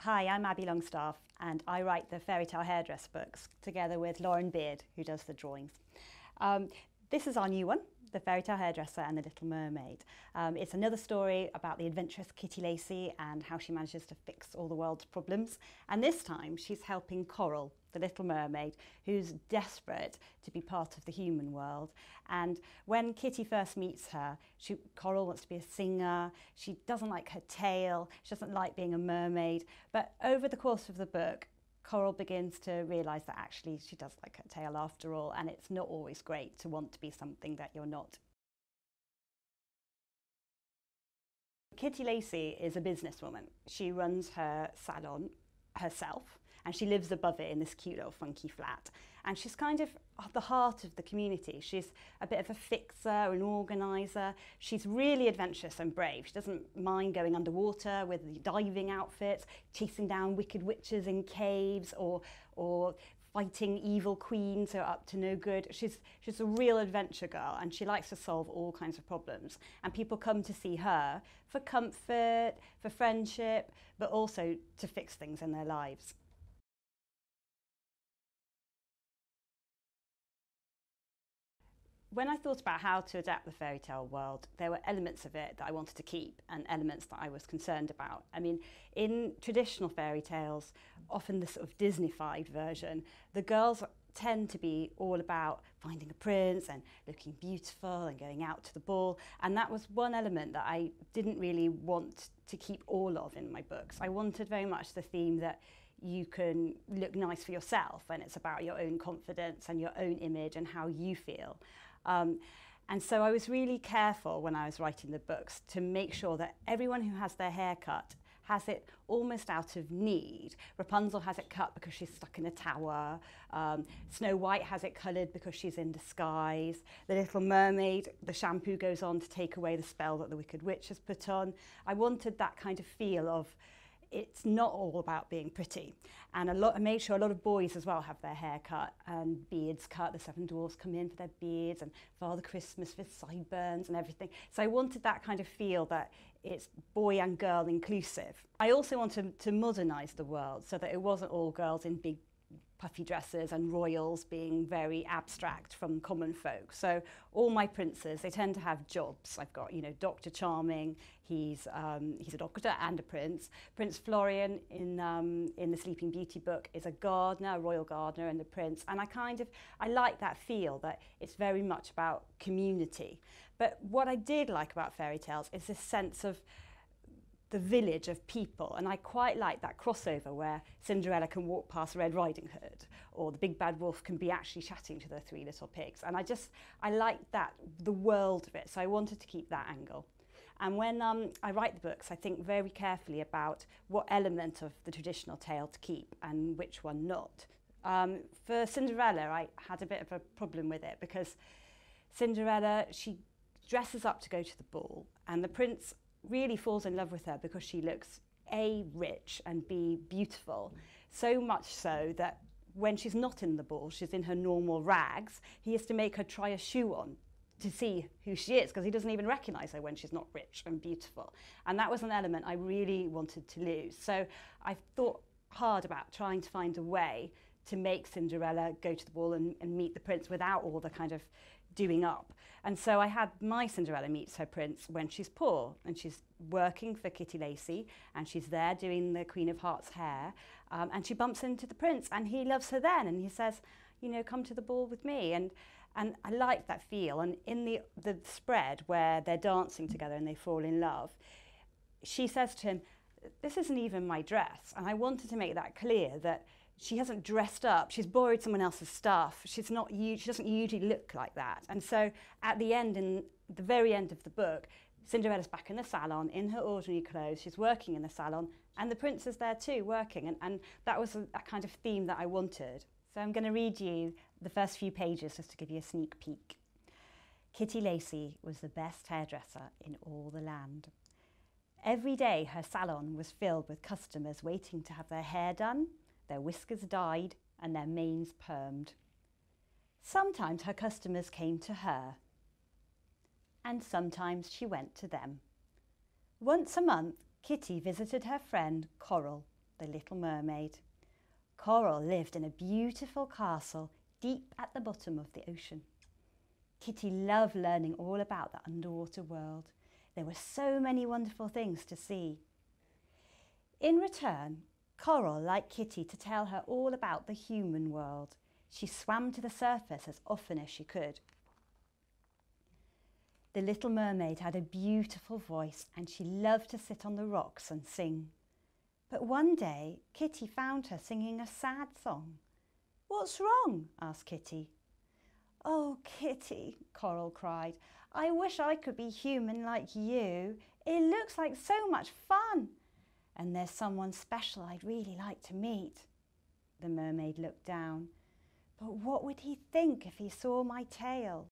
Hi, I'm Abie Longstaff and I write the Fairy Tale Hairdress books together with Lauren Beard, who does the drawings. Um, this is our new one, The Fairy Tale Hairdresser and the Little Mermaid. Um, it's another story about the adventurous Kitty Lacey and how she manages to fix all the world's problems. And this time she's helping Coral, the Little Mermaid, who's desperate to be part of the human world. And when Kitty first meets her, she, Coral wants to be a singer, she doesn't like her tail, she doesn't like being a mermaid. But over the course of the book, Coral begins to realise that actually she does like her tail after all, and it's not always great to want to be something that you're not. Kitty Lacey is a businesswoman. She runs her salon herself and she lives above it in this cute little funky flat. And she's kind of at the heart of the community. She's a bit of a fixer, an organiser. She's really adventurous and brave. She doesn't mind going underwater with diving outfits, chasing down wicked witches in caves or, or fighting evil queens who are up to no good. She's, she's a real adventure girl and she likes to solve all kinds of problems. And people come to see her for comfort, for friendship, but also to fix things in their lives. When I thought about how to adapt the fairy tale world, there were elements of it that I wanted to keep and elements that I was concerned about. I mean, in traditional fairy tales, often the sort of Disneyfied version, the girls tend to be all about finding a prince and looking beautiful and going out to the ball. And that was one element that I didn't really want to keep all of in my books. I wanted very much the theme that you can look nice for yourself and it's about your own confidence and your own image and how you feel. Um, and so I was really careful when I was writing the books to make sure that everyone who has their hair cut has it almost out of need. Rapunzel has it cut because she's stuck in a tower. Um, Snow White has it coloured because she's in disguise. The Little Mermaid, the shampoo goes on to take away the spell that the Wicked Witch has put on. I wanted that kind of feel of it's not all about being pretty. And a lot, I made sure a lot of boys as well have their hair cut and beards cut. The seven dwarfs come in for their beards and Father Christmas with sideburns and everything. So I wanted that kind of feel that it's boy and girl inclusive. I also wanted to modernise the world so that it wasn't all girls in big puffy dresses and royals being very abstract from common folk. So all my princes, they tend to have jobs. I've got, you know, Dr. Charming, he's, um, he's a doctor and a prince. Prince Florian in, um, in the Sleeping Beauty book is a gardener, a royal gardener and a prince. And I kind of, I like that feel that it's very much about community. But what I did like about fairy tales is this sense of the village of people. And I quite like that crossover where Cinderella can walk past Red Riding Hood or the big bad wolf can be actually chatting to the three little pigs. And I just, I like that, the world of it. So I wanted to keep that angle. And when um, I write the books, I think very carefully about what element of the traditional tale to keep and which one not. Um, for Cinderella, I had a bit of a problem with it because Cinderella, she dresses up to go to the ball and the prince really falls in love with her because she looks A, rich and B, beautiful. So much so that when she's not in the ball, she's in her normal rags, he has to make her try a shoe on to see who she is because he doesn't even recognize her when she's not rich and beautiful. And that was an element I really wanted to lose. So I thought hard about trying to find a way to make Cinderella go to the ball and, and meet the prince without all the kind of doing up. And so I had my Cinderella meets her prince when she's poor and she's working for Kitty Lacey and she's there doing the Queen of Hearts hair um, and she bumps into the prince and he loves her then and he says, you know, come to the ball with me. And, and I like that feel. And in the, the spread where they're dancing together and they fall in love, she says to him, this isn't even my dress. And I wanted to make that clear that she hasn't dressed up. She's borrowed someone else's stuff. She's not. She doesn't usually look like that. And so, at the end, in the very end of the book, Cinderella's back in the salon in her ordinary clothes. She's working in the salon, and the prince is there too, working. And, and that was a, a kind of theme that I wanted. So I'm going to read you the first few pages just to give you a sneak peek. Kitty Lacey was the best hairdresser in all the land. Every day her salon was filled with customers waiting to have their hair done their whiskers dyed and their manes permed. Sometimes her customers came to her and sometimes she went to them. Once a month, Kitty visited her friend Coral the Little Mermaid. Coral lived in a beautiful castle deep at the bottom of the ocean. Kitty loved learning all about the underwater world. There were so many wonderful things to see. In return, Coral liked Kitty to tell her all about the human world. She swam to the surface as often as she could. The little mermaid had a beautiful voice and she loved to sit on the rocks and sing. But one day, Kitty found her singing a sad song. What's wrong? asked Kitty. Oh, Kitty, Coral cried, I wish I could be human like you. It looks like so much fun. And there's someone special I'd really like to meet. The mermaid looked down. But what would he think if he saw my tail?